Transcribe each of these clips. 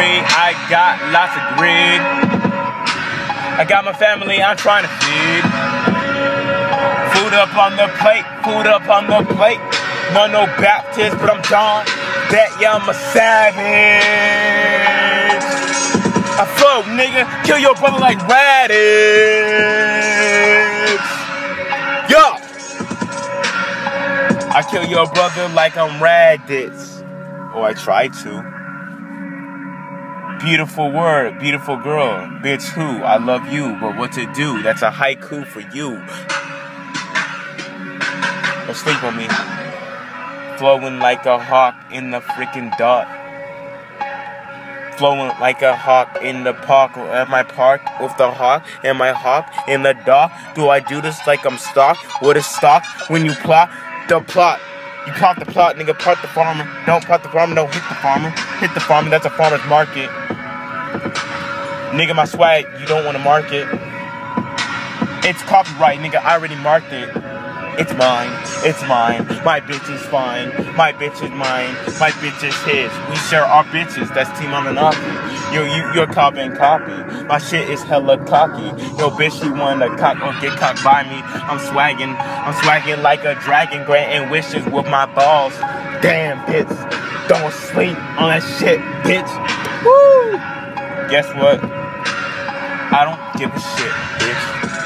green, I got lots of greed. I got my family I'm trying to feed. Food up on the plate, food up on the plate. No, no Baptist, but I'm John. That I'm a savage. I flow, nigga, kill your brother like radish. Yo! I kill your brother like I'm Raditz. Or oh, I try to. Beautiful word, beautiful girl. Bitch, who? I love you, but what to do? That's a haiku for you. Don't sleep on me. Flowing like a hawk in the freaking dark. Flowing like a hawk in the park at my park with the hawk and my hawk in the dark. Do I do this like I'm stock with a stock when you plot the plot? You plot the plot, nigga, Plot the farmer. Don't plot the farmer, don't hit the farmer. Hit the farmer, that's a farmer's market. Nigga, my swag, you don't want to mark it. It's copyright, nigga, I already marked it. It's mine, it's mine. My bitch is fine. My bitch is mine. My bitch is his. We share our bitches. That's Team on Monopoly. Yo, you, you're copy and copy. My shit is hella cocky. Yo, bitch, you wanna cock or get cocked by me? I'm swagging. I'm swagging like a dragon, granting wishes with my balls. Damn, bitch. Don't sleep on that shit, bitch. Woo! Guess what? I don't give a shit, bitch.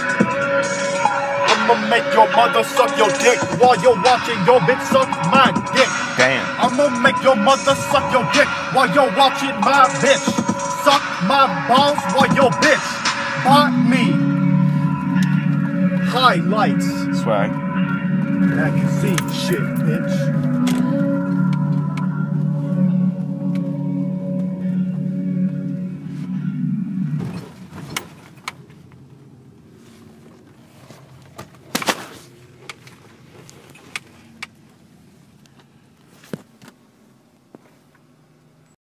I'ma make your mother suck your dick while you're watching your bitch suck my dick. Damn. I'ma make your mother suck your dick while you're watching my bitch suck my balls while your bitch bought me highlights Swag. magazine shit, bitch.